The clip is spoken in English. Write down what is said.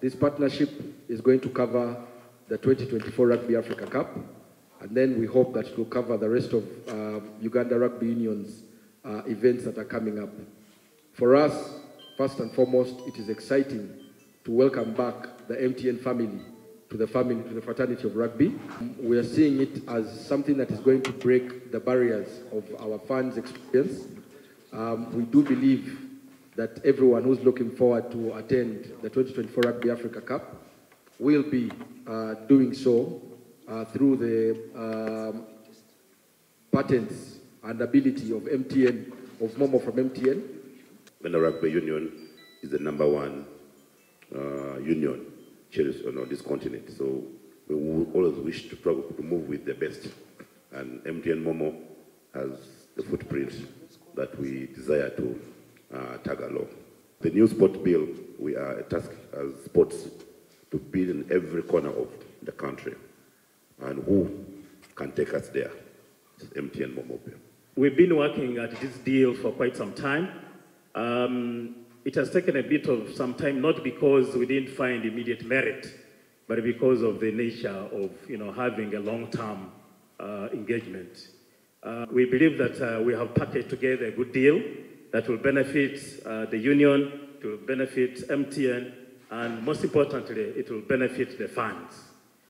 This partnership is going to cover the 2024 Rugby Africa Cup, and then we hope that it will cover the rest of um, Uganda Rugby Union's uh, events that are coming up. For us, first and foremost, it is exciting to welcome back the MTN family to the family, to the fraternity of rugby. We are seeing it as something that is going to break the barriers of our fans' experience. Um, we do believe that everyone who's looking forward to attend the 2024 Rugby Africa Cup will be uh, doing so uh, through the um, patents and ability of MTN, of Momo from MTN. Uganda Rugby Union is the number one uh, union cherished on this continent. So we will always wish to, to move with the best. And MTN Momo has the footprint that we desire to uh, tag along. The new sport bill, we are tasked as sports to be in every corner of the country. And who can take us there? It's MTN Momo. We've been working at this deal for quite some time. Um, it has taken a bit of some time, not because we didn't find immediate merit, but because of the nature of you know, having a long-term uh, engagement. Uh, we believe that uh, we have packaged together a good deal that will benefit uh, the union, to benefit MTN, and most importantly, it will benefit the fans.